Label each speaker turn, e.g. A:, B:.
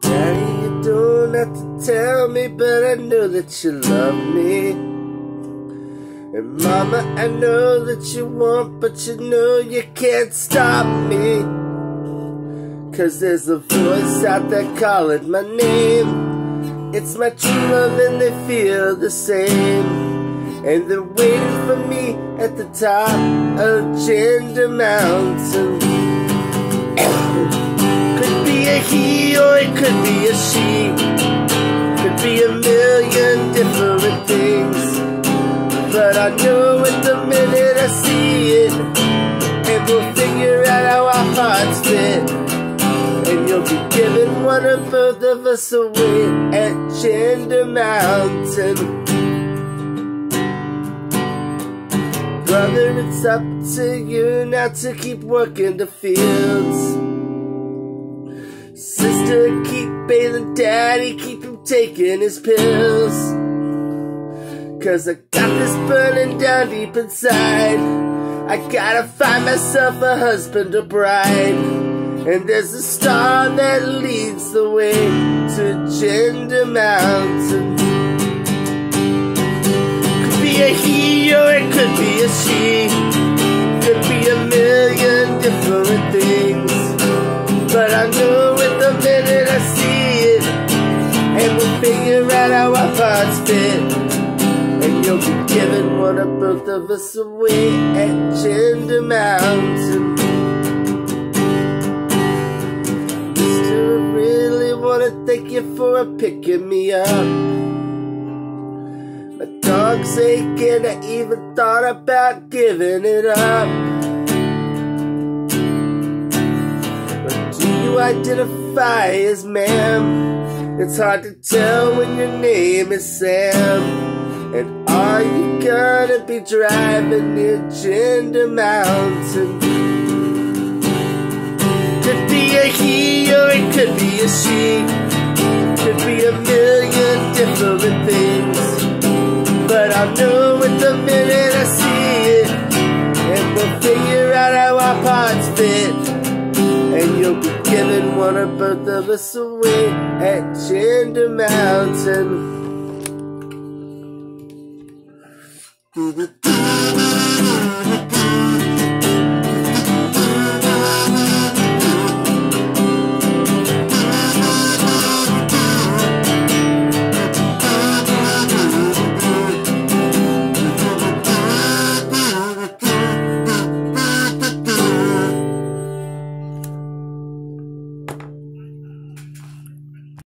A: Daddy, you don't have to tell me, but I know that you love me. And Mama, I know that you want, but you know you can't stop me. Cause there's a voice out there calling my name. It's my true love, and they feel the same. And they're waiting for me at the top of Gender Mountain. could be a he or it could be a she. Could be a million different things. But I know it the minute I see it. And we'll figure out how our hearts fit. And you'll be giving one of both of us away at Gender Mountain. Brother, it's up to you now to keep working the fields. Sister, keep bathing daddy, keep him taking his pills. Cause I got this burning down deep inside. I gotta find myself a husband or bride. And there's a star that leads the way to Gender Mountain. I know it the minute I see it. And we'll figure out how our parts fit. And you'll be giving one or both of us away at Gender Mountain. I really wanna thank you for picking me up. My dog's aching, I even thought about giving it up. Identify as ma'am? It's hard to tell when your name is Sam. And are you gonna be driving near Gender Mountain? Could be a he or it could be a she. Could be a million different things. But I'll know it the minute I see it. And we'll figure out how our parts fit. And you'll be giving one or both of us away at Gender Mountain.